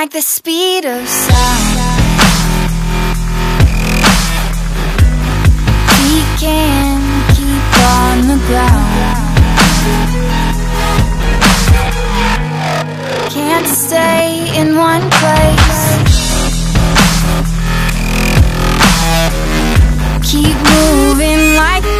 Like the speed of sound. We can keep on the ground. Can't stay in one place. Keep moving like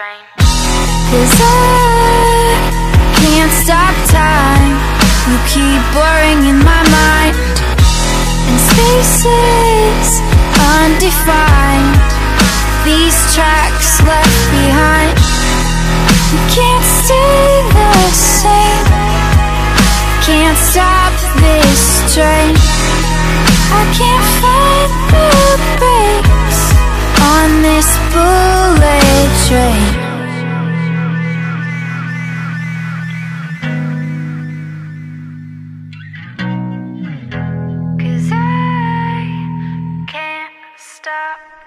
Train. Cause I can't stop time. You keep blurring in my mind. And spaces undefined. These tracks left behind. You can't stay the same. Can't stop this train. I can't find the brakes on this bullet train. Stop.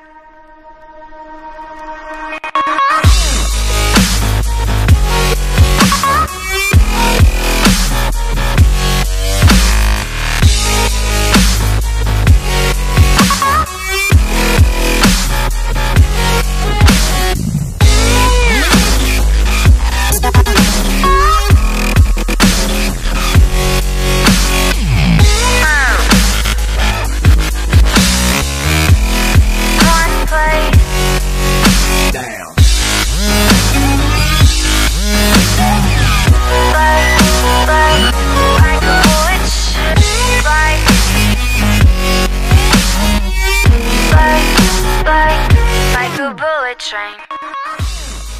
Train.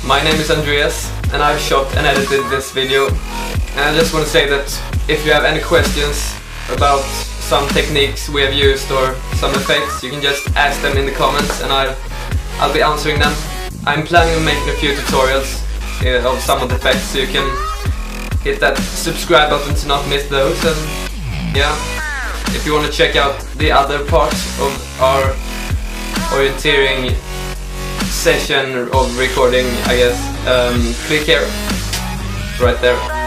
My name is Andreas and I've shot and edited this video and I just want to say that if you have any questions about some techniques we have used or some effects you can just ask them in the comments and I'll, I'll be answering them. I'm planning on making a few tutorials uh, of some of the effects so you can hit that subscribe button to not miss those and yeah if you want to check out the other parts of our orienteering session of recording, I guess. Um, click here, right there.